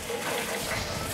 ハハハハ!